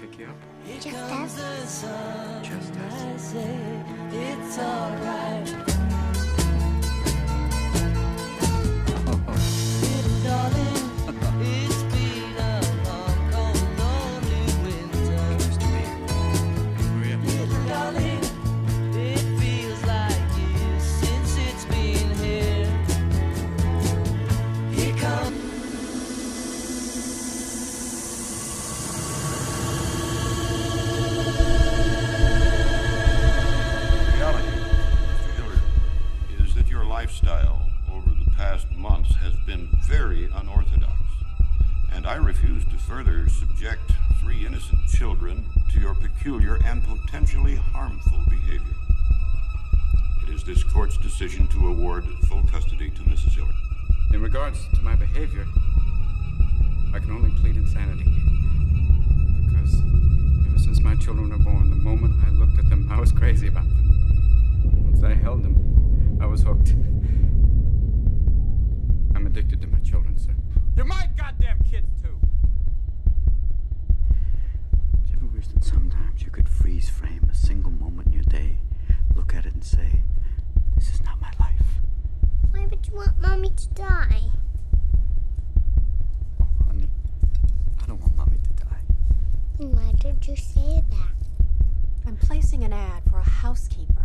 pick you up. Just us. Just us. Lifestyle over the past months has been very unorthodox. And I refuse to further subject three innocent children to your peculiar and potentially harmful behavior. It is this court's decision to award full custody to Mrs. Hillard. In regards to my behavior, I can only plead insanity. Because ever since my children were born, the moment I looked at them, I was crazy about them. Once I held hooked. I'm addicted to my children, sir. You're my goddamn kids, too! Do you ever wish that sometimes you could freeze frame a single moment in your day, look at it and say, this is not my life? Why would you want mommy to die? Oh, honey, I don't want mommy to die. And why did you say that? I'm placing an ad for a housekeeper.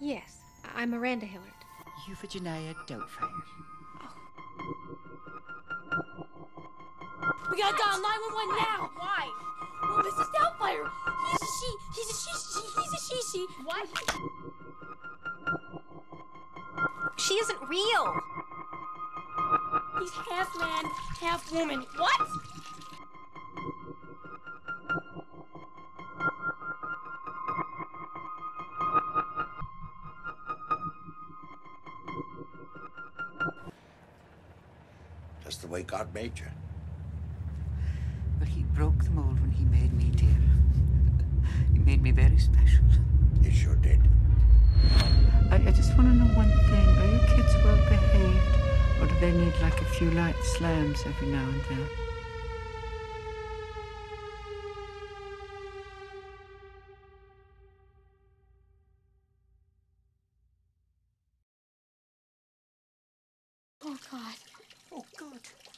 Yes, I- I'm Miranda Hillard. Euphegenia Doubtfire. We gotta dial 911 now! Why? Well, Mrs. Doubtfire! He's a she! He's a she! she he's a she! She! What? She isn't real. He's half man, half woman. What? Just the way God made you. But he broke the mold when he made me, dear. he made me very special. He sure did. I, I just want to know one thing. Are your kids well behaved? Or do they need like a few light slams every now and then? Oh, God. Oh Gott.